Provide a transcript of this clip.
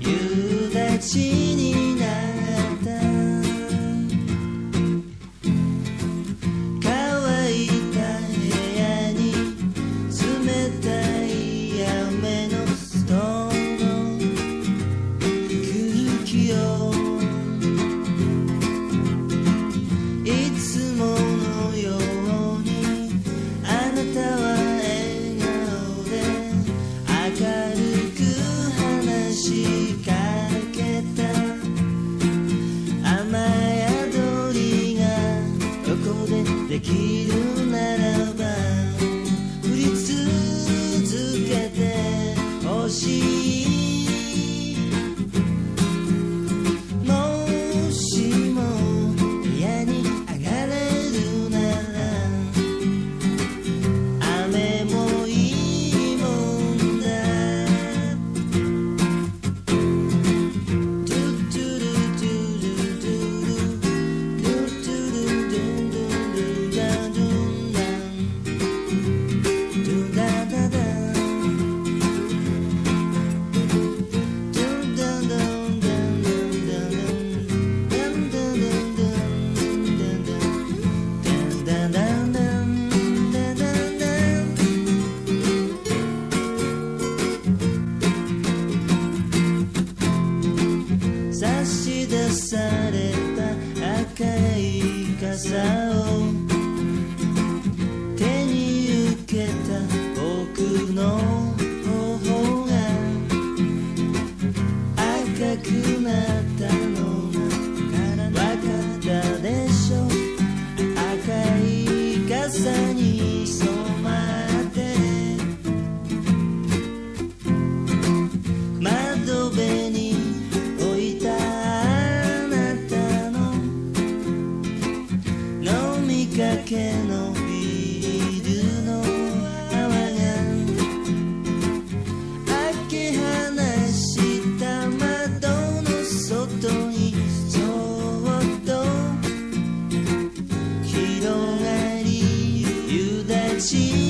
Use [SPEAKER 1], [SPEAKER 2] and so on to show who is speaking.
[SPEAKER 1] you that she ti. された赤い傘を手に受けた僕の頬が赤くなった existir.